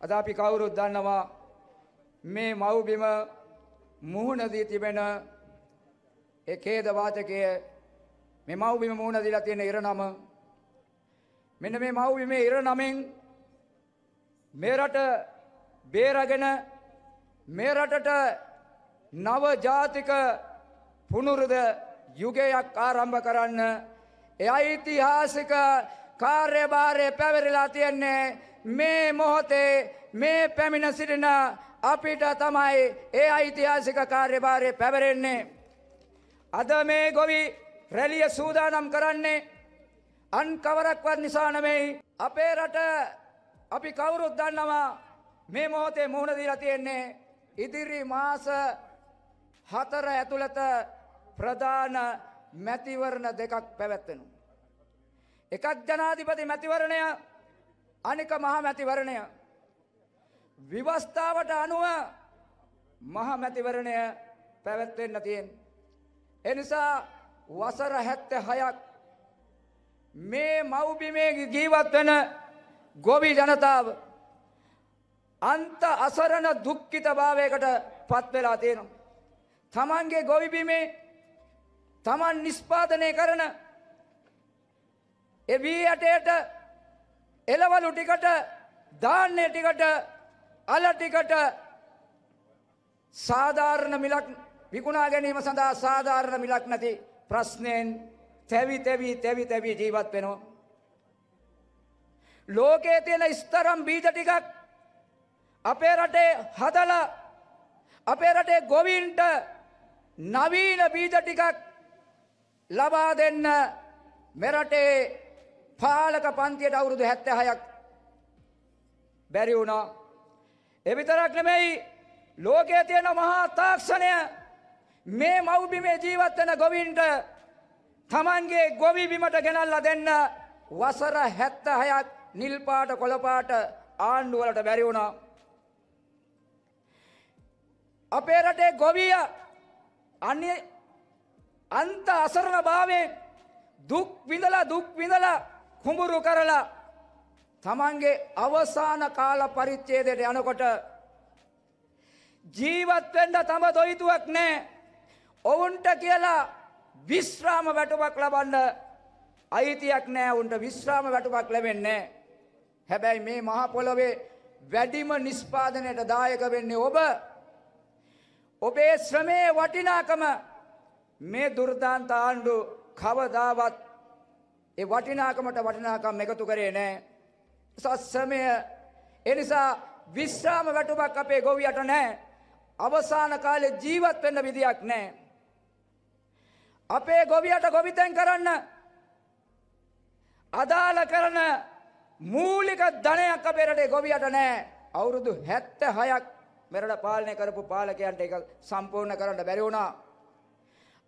අද අපි කවුරුත් දන්නවා මේ මව්බිම මුහුණදී තිබෙන ඒ ඛේද වාචකය මේ මව්බිම මුහුණ දීලා තියෙන ඉරණම. මෙන්න මේ මව්බිමේ ඉරණමෙන් මේ රට බේරගෙන මේ රටට නව ජාතික පුනරුද යුගයක් ආරම්භ කරන්න. ඒ ඓතිහාසික කාර්යභාරය පැවරිලා තියෙන්නේ මේ මොහොතේ මේ පැමිණ සිටින අපිට තමයි ඒ ඓතිහාසික කාර්යභාරය පැවරෙන්නේ අද මේ ගොවි රැලිය සූදානම් කරන්නේ අන් කවරක්වත් නිසා නෙමෙයි අපේ රට අපි කවුරුත් දන්නවා මේ මොහොතේ මුහුණ දීලා තියෙන්නේ ඉදිරි මාස හතර ඇතුළත ප්‍රධාන මැතිවරණ දෙකක් පැවැත්වෙනු. එකක් ජනාධිපති මැතිවරණය අනික මහ මැතිවරණය. විවස්ථාවට අනුව මහ මැතිවරණය පැවැත්වෙන්න තියෙන්. එනිසා වසර හැත්ත හයක් මේ මව්බිමේ ජීවත් වෙන ගොවි ජනතාව අන්ත අසරණ දුක්ඛිත භාවයකට පත් වෙලා තියෙනවා. තමන්ගේ ගොවිබිමේ තමන් නිස්පාදනය කරන එවී ඇටයට එලවලු ටිකට ධාන්‍ය ටිකට අල ටිකට සාධාරණ මිලක් විකුණා ගැනීම සඳහා සාධාරණ මිලක් නැති ප්‍රශ්නයෙන් තැවි තැවී තැවි තැවී ජීවත් වෙනවා. ලෝකයේ තියෙන ස්තරම් බීජ ටිකක් අපේ රටේ හදලා අපේ රටේ ගොවින්ට නවීන බීජ ටිකක් ලබා දෙන්න මෙරටේ පාලක පන්තියට අවුරුදු හැත්ත හයක් බැරි වුණා. එවිතරක් නෙමෙයි ලෝකයේ තියෙන මහා තාක්ෂණය මේ මව්බිමේ ජීවත් වෙන ගොවින්ට තමන්ගේ ගොවි බිමට ගෙනල්ලා දෙන්න වසර හැත්ත හයක් නිල් පාට කොළ පාට ආණ්ඩුවලට බැරි වුණා. අපේ රටේ ගොවිය අන්‍ය අන්ත අසරණ භාවයෙන් දුක් විඳලා දුක් විඳලා කුඹුරු කරලා තමන්ගේ අවසාන කාල පරිච්ඡේදයට යනකොට ජීවත් වෙන්න තම දොයිතුවක් නැහැ. ඔවුන්ට කියලා විශ්‍රාම වැටුපක් ලබන්න අයිතියක් නැහැ. උන්ට විශ්‍රාම වැටුපක් ලැබෙන්නේ නැහැ. හැබැයි මේ මහ පොළොවේ වැඩිම නිෂ්පාදනයට දායක වෙන්නේ ඔබ. ඔබේ ශ්‍රමයේ වටිනාකම මේ දුර්දාන්ත ආණ්ඩු කවදාවත් ඒ වටිනාකමට වටිනාකම් එකතු කරේ නෑ. සස්සමය එනිසා විශ්‍රාම වැටුමක් අපේ ගොවියට නෑ. අවසාන කාලේ ජීවත් වෙන්න විදියක් නෑ. අපේ ගොවියට ගොවිතැන් කරන්න අදාළ කරන මූලික ධනයක් අපේ රටේ ගොවියට නෑ. අවුරුදු 76ක් මෙරට පාලනය කරපු පාලකයන්ට ඒක සම්පූර්ණ කරන්න බැරි වුණා.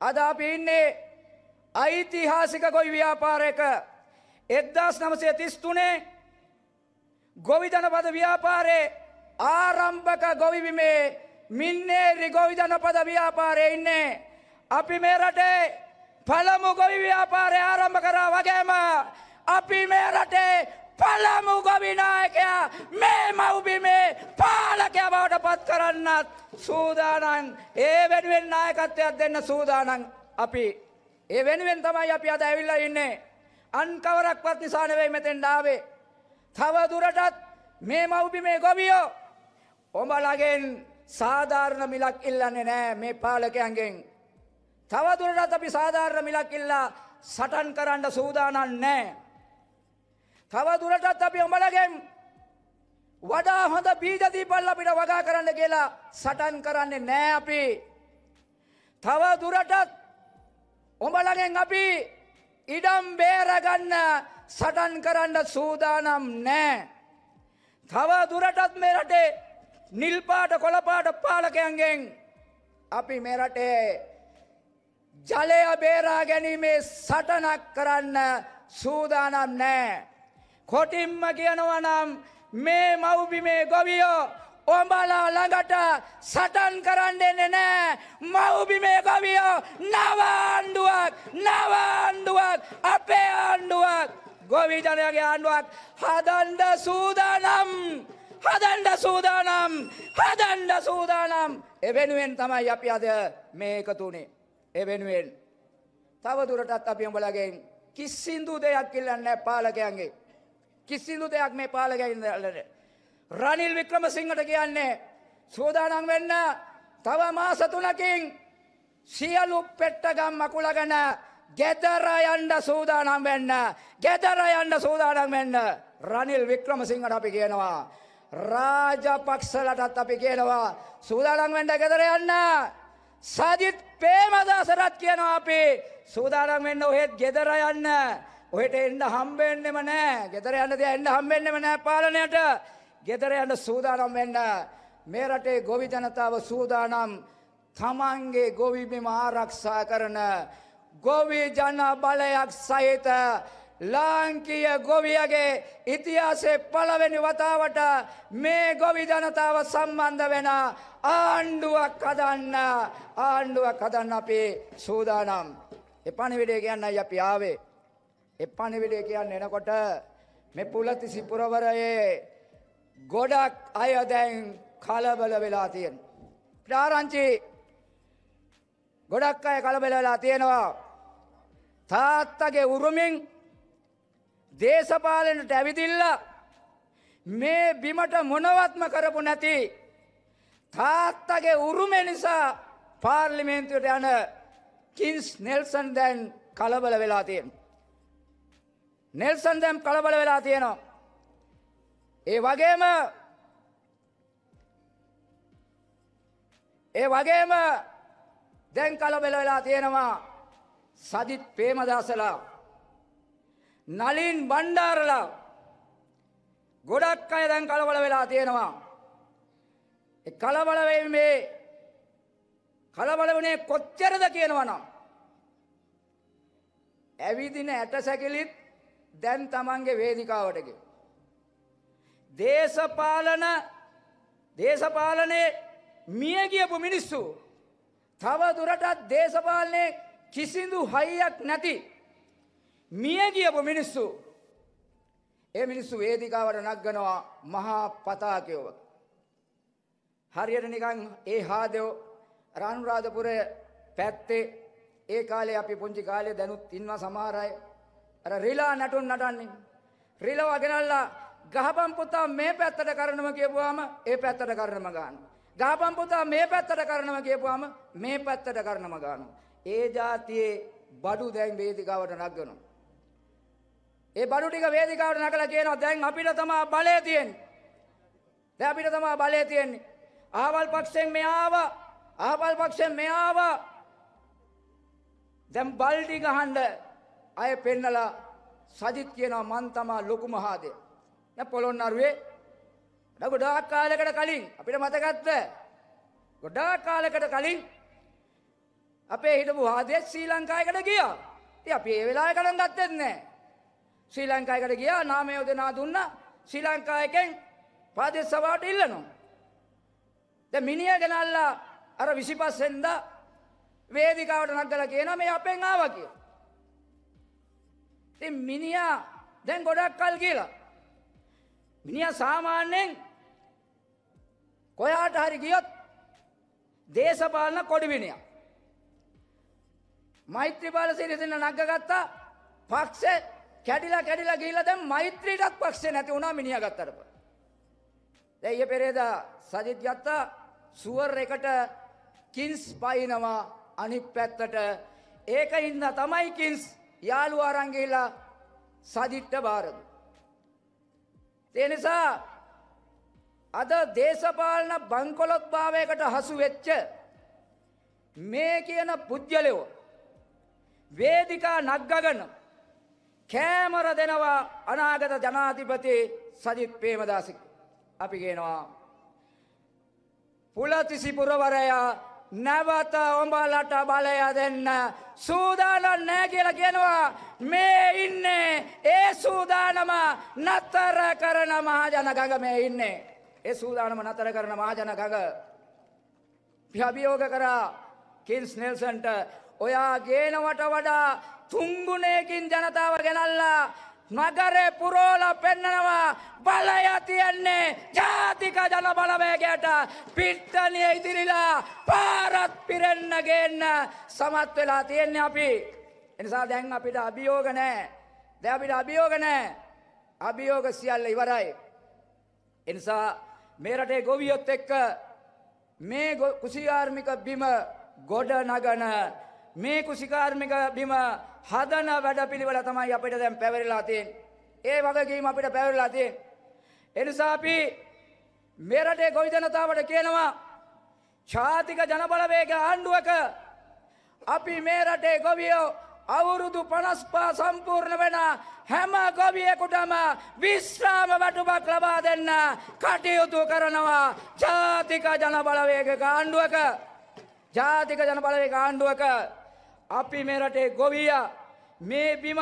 අද අපි ඉන්නේ ඓතිහාසික ගොවි ව්‍යාපාරයක 1933 ගොවි ජනපද ව්‍යාපාරයේ ආරම්භක ගොවි බිමේ මින්නේරි ගොවි ජනපද ව්‍යාපාරයේ ඉන්නේ. අපි මේ රටේ පළමු ගොවි ව්‍යාපාරය ආරම්භ කරා වගේම අපි මේ රටේ පළමු ගොවිනායකයා මේ මව්බිමේ පාලකයා බවට පත් කරන්නත් සූදානන් ඒ වෙනුවෙන් නායකත්වයක් දෙන්න සූදානන් අපි ඒ වෙනුවෙන් තමයි අපි අද ඇවිල්ලා ඉන්නේ. අන් කවරක්වත් නිසා නෙවෙයි මෙතෙන් ආවේ. තව දුරටත් මේ මව්බිමේ ගොවියෝ ඔබලගෙන් සාධාරණ මිලක් ඉල්ලන්නේ නෑ මේ පාලකයන්ගෙන්. තව දුරටත් අපි සාධාරණ මිලක් ඉල්ලා සටන් කරන්න සූදානන් නෑ. තව දුරටත් අපි ඔබලගෙන් වඩා හොඳ බීජදීපල් අපිට වගා කරන්න කියලා සටන් කරන්නේ නෑ අපි. තව දුරටත් ඔබලගෙන් අපි ඉඩම් බේරගන්න සටන් කරන්න සූදානම් නෑ. තව දුරටත් මේ රටේ නිල්පාට කොළපාට පාලකයන්ගෙන් අපි මේ රටේ ජලය බේරා ගැනීමේ සටනක් කරන්න සූදානම් නෑ. කොටින්ම කියනවනම් මේ මව්බිමේ ගොවියෝ ඔඹලා ළඟට සටන් කරන්නන්නේ නෑ මව්බිමේ ගොවියෝ නවාණ්ඩුවක් නවාණ්ඩුවක් අපේ ආණ්ඩුවක්. ගොවි ජනයාගේ ආණ්ඩුවක්. හදන්ඩ සූදානම් හදන්ඩ සූදානම් හදන්ඩ සූදානම්. එවෙනුවෙන් තමයි අපි අද මේ එකතුනේ එවෙනුවෙන් තවදුරටත් අපි උඹලගෙන් කිසිදු දෙයක් ඉල්ලන්න පාලකයන්ගේ. කිසිදු දෙයක් මේ පාලකයින්දලට රනිල් වික්‍රම සිංහට කියන්නේ සූදානම් වෙන්න තව මාස තුනකින් සියලු පෙට්ටගම් මකුලගෙන ගෙදර යන්ඩ සූදානම් වෙන්න ගෙදර යන්ඩ සූදානම් වෙන්න. රනිල් වික්‍රම සිංහට අපි කියනවා රාජපක්ෂලටත් අපි කියනවා සූදානම් වෙන්ඩ ගෙදර යන්න. සජිත් පේමදාසරත් කියනවා අපි සූදානම් වෙන්න ඔහෙත් ගෙදර යන්න. ඔහෙට එන්න හම්බෙන්නෙම නෑ ගෙදර යන්න දෙ එන්න හම්බෙන්නෙම නෑ පාලනයට. ගෙදර යන්න සූදානම් වෙන්න මේ රටේ ගොවි ජනතාව සූදානම් තමන්ගේ ගොවිබිම ආරක්ෂා කරන ගොවි ජන බලයක් සහිත ලාංකීය ගොවියගේ ඉතිහාසේ පළවෙනි වතාවට මේ ගොවි ජනතාව සම්බන්ධ වෙන ආණ්ඩුවක් හදන්න ආණ්ඩුවක් හදන්න අපි සූදානම්. එපනිවිඩේ කියන්නයි අපි ආවේ. එපනිවිඩේ කියන්න එනකොට මෙ පුලතිසි පුරවරයේ ගොඩක් අය දැන් කලබල වෙලා තියෙන. ප්‍රාරංචි ගොඩක් අය කලබල වෙලා තියෙනවා. තාත්තගේ උරුමින් දේශපාලනට ඇවිදිල්ල මේ බිමට මොනවත්ම කරපු නැති තාත්තගේ උරුම නිසා පාර්ලිමේන්තුවට යන කින්ස් නෙල්සන් දැන් කලබල වෙලා තියෙන. නෙල්සන් දැම් කලබල වෙලා තියෙනවා. ඒ වගේම ඒ වගේම දැන් කලබල වෙලා තියෙනවා සජිත් පේමදාසලා නලින් බණ්ඩාරලා ගොඩක් අය දැන් කලබල වෙලා තියෙනවා. කලබල මේ කලබල වනේ කොච්චරද කියනවනම්. ඇවිදින ඇට සැකිලිත් දැන් තමන්ගේ වේදිකාවටක. දේශපාලන දේශපාලනය මිය ගියපු මිනිස්සු. තව දුරටත් දේශපාලනය කිසිදු හයියක් නැති මිය ගියපු මිනිස්සු. ඒ මිනිස්සු වේදිකාවට නක්ගනවා මහා පතාකයෝව. හරියට නිකං ඒ හාදයෝ රානුරාධපුරය පැත්තේ ඒ කාලේ අපි පුංචි කාලේ දැනුත් ඉන්නවා සමහරය අර රිලා නටුන් නටන්නේ. රිලව ගෙනල්ලා ගහපම් පුතා මේ පැත්තට කරනම කියපුවාම ඒ පැත්තට කරනම ගන්න. ගහපම් පුතා මේ පැත්තට කරනම කියපුවාම මේ පැත්තට කරනම ගන්න. ඒ ජාතියේ බඩු දැන් වේදිකාවට නක්ගනවා. ඒ බඩු ටික වේදිකාවට නකලා කියනවා දැන් අපිට තමා බලය තියෙන්නේ. දැන් අපිට තමා බලය තියෙන්නේ. ආවල් පක්ෂයෙන් මෙයාව ආවල් පක්ෂයෙන් මෙයාව දැන් බල්ටි ගහන්න අය පෙන්නලා සජිත් කියනවා මන් තමා ලොකු මහාදය. දැන් පොළොන්නරුවේ ගොඩාක් කාලයකට කලින් අපිට මතකත්ද? ගොඩාක් කාලයකට කලින් අපේ හිටපු ආදේ ශ්‍රී ලංකාවකට ගියා. ඉතින් අපි ඒ වෙලාවේ ගණන් ගත්තෙත් නැහැ. ශ්‍රී ලංකාවකට ගියා නාමය යොදනා දුන්නා. ශ්‍රී ලංකාවකෙන් ප්‍රාදේශ සභාවට ඉල්ලනවා. දැන් මිනිහා ගෙනල්ලා අර 25 වෙනිදා වේදිකාවට නගලා කියනවා මේ අපෙන් ආවා කියලා. ඉතින් මිනිහා දැන් ගොඩක් කල් කියලා. මිනිහා සාමාන්‍යයෙන් කොයාට හරි ගියොත් දේශපාලන කොඩිවිනියක්. මෛත්‍රීපාල සිරිසෙන නගගත්තා පක්ෂ කැඩිලා කැඩිලා ගිහිල්ලා දැන් මෛත්‍රීටත් පක්ෂේ නැති වුණා මිනිහා ගත්තට පස්සේ. දැන් ඊයේ පෙරේදා සජිත් ගත්තා සුවර් එකට කින්ස් පයින්නවා අනිත් පැත්තට ඒක හින්දා තමයි කින්ස් යාළුවා අරන් ගිහිල්ලා සජිත්ට බාරද. ඒ නිසා අද දේශපාලන බංකොලොත් භාවයකට හසු වෙච්ච මේ කියන පුද්ගලයෝ වේදිකා නග්ගගන කෑමර දෙනවා අනාගත ජනාධිපති සජිත් පේමදාසික අපි කියනවා පුලතිසිපුරවරයා නැවත ඔඹලට බලය දෙන්න සූදානන් නෑ කියලා කියනවා. මේ ඉන්නේ ඒ සූදානම නත්තර කරන මහජන ගඟ මේ ඉන්නේ. ඒ සූදානම නතර කරන මහජන ගඟ. අභියෝග කරා කින්ස් නෙල්සන්ට ඔයා ගේනවට වඩා තුංගුණයකින් ජනතාව ගෙනල්ලා නගරේ පුරෝල පෙන්නනවා බලය තියෙන්නේ ජාතික ජන බලවේගයට පිට්ටනිය ඉදිරිලා පාරත් පිරෙන්න ගේන්න සමත් වෙලා තියෙන්නේ අපි. එනිසා දැන් අපිට අභියෝග නෑ. දැන් අපිට අභියෝග නෑ. අභියෝග සියල්ල ඉවරයි. එනිසා මේ රටේ ගොවියොත් එක්ක මේ ගො- කුසිකාර්මික බිම ගොඩ නගන මේ කුසිකාර්මික බිම හදන වැඩ පිළිවෙල තමයි අපිට දැන් පැවරිලා තියෙන. ඒ වගකීම අපිට පැවරිලා තියෙන. එනිසා අපි මේ රටේ ගොවි ජනතාවට කියනවා ඡාතික ජනබලවේග ආණ්ඩුවක අපි මේ රටේ ගොවියෝ අවුරුදු පනස්පා සම්පූර්ණ වෙන හැම ගොවියෙකුටම විශ්‍රාම වැටුපක් ලබා දෙන්න කටයුතු කරනවා ජාතික ජනබලවේග ආණ්ඩුවක ජාතික ජනබලවේග ආණ්ඩුවක අපි මේ රටේ ගොවිය මේ බිම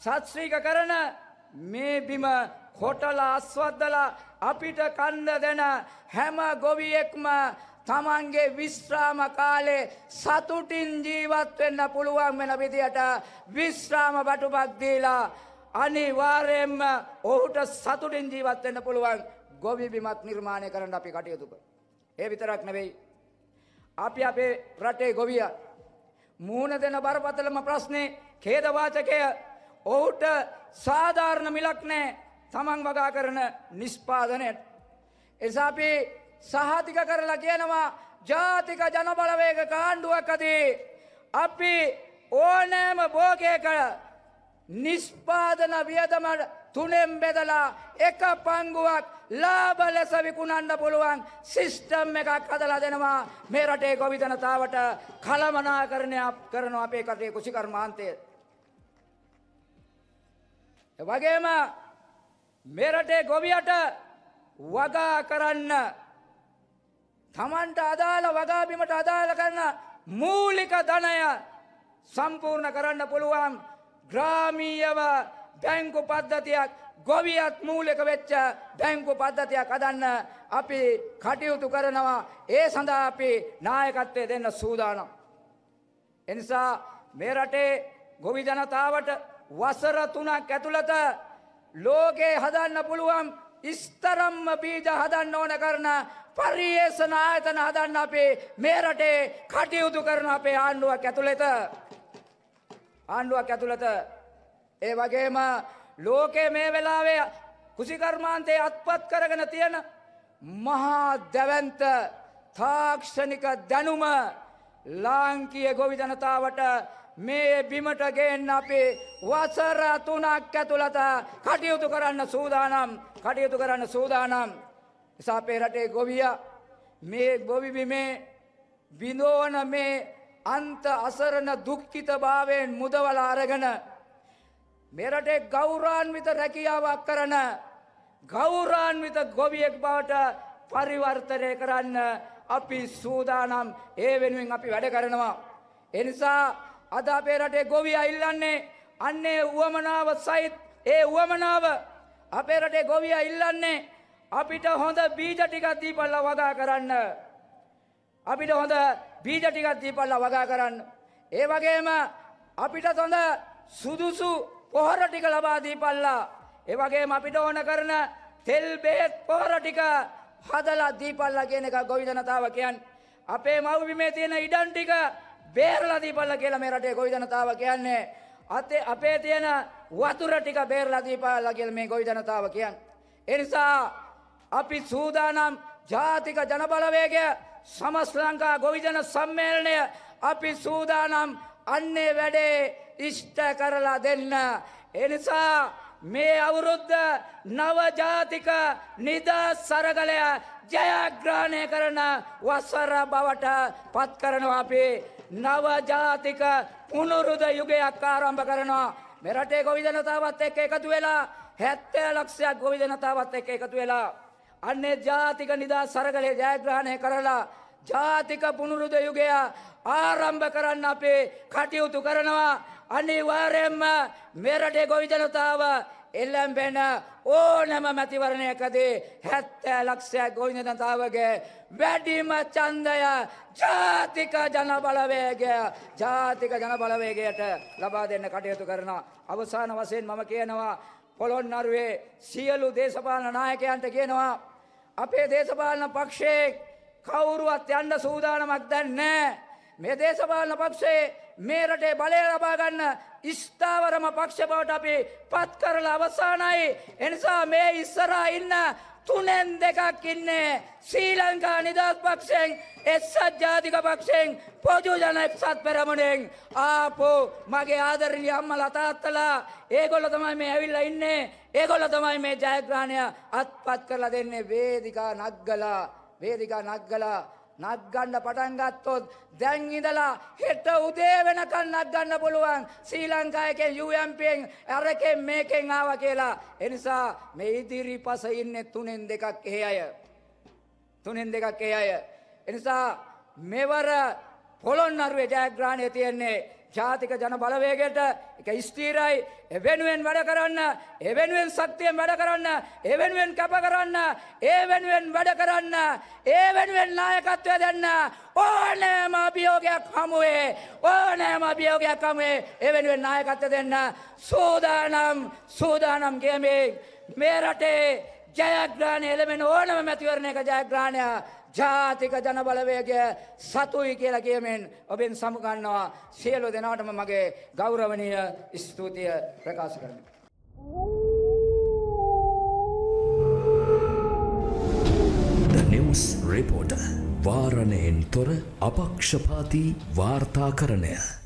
සත්ශ්‍රීක කරන මේ බිම කොටලා අස්වද්දලා අපිට කන්ද දෙන හැම ගොවියෙක්ම තමන්ගේ විශ්‍රාම කාලේ සතුටින් ජීවත් වෙන්න පුළුවන් වෙන විදියට විශ්‍රාම බටුපක් දීලා අනිවාර්යෙන්ම ඔහුට සතුටින් ජීවත් වෙන්න පුළුවන් ගොවි බිමක් නිර්මාණය කරන්න අපි කටයුතු කර. ඒ විතරක් නෙවෙයි. අපි අපේ රටේ ගොවිය මූුණ දෙන බරපතලම ප්‍රශ්නය කේදවාචකය ඔහුට සාධාරණ මිලක් නෑ තමන් වගා කරන නිස්්පාදනයට. එසාපි සහතික කරලා කියනවා ජාතික ජනබලවේග කාණ්ඩුවකදී. අපි ඕනෑම බෝගයක නිස්්පාදන වියදමට තුනෙන් බෙදලා එක පංගුවක් ලාබ ලෙස විකුණන්න පුළුවන් සිිස්ටම් එකක් හදලා දෙනවා මේ රටේ ගොවිතනතාවට කළමනා කරණයක් කරන අපේ කටේ කුසිකර්මාන්තය. වගේම මෙරටේ ගොවියට වගා කරන්න තමන්ට අදාළ වගාබිමට අදාළ කරන මූලික ධනය සම්පූර්ණ කරන්න පුළුවන් ග්‍රාමීයව බැංකු පද්ධතියක් ගොවියත් මූලික වෙච්ච බැංකු පද්ධතියක් අදන්න අපි කටයුතු කරනවා ඒ සඳහා අපි නායකත්වය දෙන්න සූදානම්. එනිසා මේ රටේ ගොවි ජනතාවට වසර තුනක් ඇතුළත ලෝකේ හදන්න පුළුවන් ඉස්තරම්ම බීජ හදන්න ඕන කරන පරියේෂණ ආයතන හදන්න අපේ මේ රටේ කටයුතු කරන අපේ ආණ්ඩුවක් ඇතුළෙත ආණ්ඩුවක් ඇතුළත ඒ වගේම ලෝකේ මේ වෙලාවේ කුසිකර්මාන්තයේ අත්පත් කරගෙන තියෙන මහා දැවන්ත තාක්ෂණික දැනුම ලාංකිය ගොවි ජනතාවට මේ බිමට ගේන්න අපි වසර තුනක් ඇතුළත කටයුතු කරන්න සූදානම් කටයුතු කරන්න සූදානම්. එසාපේ රටේ ගොවිය මේ ගොවිබිමේ බිඳෝන මේ අන්ත අසරණ දුක්කිත භාවයෙන් මුදවල අරගෙන මෙරටේ ගෞරාන්විත රැකියාවක් කරන ගෞරාන්විත ගොවියෙක් බවට පරිවර්තනය කරන්න අපි සූදානම් ඒ වෙනුවෙන් අපි වැඩ කරනවා. එනිසා අද අපේ රටේ ගොවිය ඉල්ලන්නේ අන්නේ වුවමනාව සහිත් ඒ වුවමනාව අපේ රටේ ගොවිය ඉල්ලන්නේ අපිට හොඳ බීජ ටිකක් දීපල්ල වගා කරන්න. අපිට හොඳ බීජ ටිකක් දීපල්ල වගා කරන්න. ඒ වගේම අපිට හොඳ සුදුසු පොහොර ටික ලබා දීපල්ලා. ඒ වගේම අපිට ඕන කරන තෙල් බේත් පොහොර ටික හදලා දීපල්ලා කියන එක ගොවි ජනතාව කියන්නේ. අපේ මව්බිමේ තියෙන ඉඩම් ටික බේරලා දීපල්ලා කියලා මේ රටේ ගොවි ජනතාව කියන්නේ. අතේ අපේ තියෙන වතුර ටික බේරලා දීපල්ලා කියලා මේ ගොවි ජනතාව කියන්නේ. ඒ නිසා අපි සූදානම් ජාතික ජනබලවේගය සමස් ලංකා ගොවිජන සම්මේලනය අපි සූදානම් අන්නේ වැඩේ ඉෂ්ට කරලා දෙන්න. එනිසා මේ අවුරුද්ධ නවජාතික නිදා සරගලය ජයග්‍රාණය කරන වස්සර බවට පත් කරනවා අපි නවජාතික පුනුරුද යුගයක් ආරම්භ කරනවා. මෙරටේ ගොවිජනතාවත් එක්ක එකතු වෙලා හැත්තෑ ලක්ෂයක් ගොවිජනතාවත් එක්ක එකතු වෙලා. අන්නේ ජාතික නිදා සරගලය ජයග්‍රහණය කරලා ජාතික පුනුරුද යුගය ආරම්භ කරන්න අපේ කටයුතු කරනවා. අනිවාර්යෙන්ම මෙරටේ ගොවි ජනතාව එල්ලම්බෙන ඕනම මැතිවරණයකදී හැත්තෑ ලක්ෂයක් ගොවි ජනතාවගේ වැඩිම ඡන්දය ජාතික ජන බලවේගය ජාතික ජන බලවේගයට ලබා දෙන්න කටයුතු කරනවා. අවසාන වශයෙන් මම කියනවා පොළොන්නරුවේ සියලු දේශපාලන නායකයන්ට කියනවා අපේ දේශපාලන පක්ෂයේ කවුරුවත් යන්න සූදානමක් දැන්නේ මේ දේශපාලන පක්ෂයේ මේ රටේ බලය ලබා ගන්න ස්ථාවරම පක්ෂ බවට අපි පත් කරලා අවසానයි. එනිසා මේ ඉස්සරහා ඉන්න තුනෙන් දෙකක් ඉන්නේ ශ්‍රී ලංකා නිදහස් පක්ෂයෙන් එස්සත් ජාතික පක්ෂයෙන් පොදු ජන එක්සත් පෙරමුණෙන්. ආපෝ මගේ ආදරණීය අම්මලා තාත්තලා ඒගොල්ලෝ තමයි මේ ඇවිල්ලා ඉන්නේ. ඒගොල්ලෝ තමයි මේ ජයග්‍රහණය අත්පත් කරලා දෙන්නේ වේදිකා නග්ගලා. වේදිකා නග්ගලා නක්ගන්න පටන් ගත්තොත් දැන් ඉඳලා හෙට උදේ වෙනකන් නක්ගන්න පුළුවන් ශ්‍රී ලංකාවකෙන් UMPෙන් අරකෙන් මේකෙන් ආවා කියලා. එනිසා මේ ඉදිරිපස ඉන්නේ තුනෙන් දෙකක් එහෙ අය. තුනෙන් දෙකක් ඒ අය. එනිසා මෙවර පොළොන්නරුවේ ජයග්‍රහණය තියෙන්නේ ජාතික ජන බලවේගයට එක ස්ථීරයි. එවෙනුවෙන් වැඩ කරන්න එවෙනුවෙන් ශක්තියෙන් වැඩ කරන්න එවෙනුවෙන් කැප කරන්න ඒ වෙනුවෙන් වැඩ කරන්න ඒ වෙනුවෙන් නායකත්වය දෙන්න. ඕනෑම අභියෝගයක් හමුවේ ඕනෑම අභියෝගයක් හමුවේ ඒ වෙනුවෙන් නායකත්වය දෙන්න. සූදානම් සූදානම් කියමින් මේ රටේ ජයග්‍රහණය එළමෙන ඕනම මැතිවරණයක ජයග්‍රහණය ජාතික ජන බලවේගය සතුයි කියලා කියමෙන් ඔබෙන් සමුගන්නවා සියලු දෙනාටම මගේ ගෞරවනීය ස්තුතිය ප්‍රකාශ කරමි. The News Reporter. වාරණයෙන් තොර අපක්ෂපාති වාර්තාකරණය.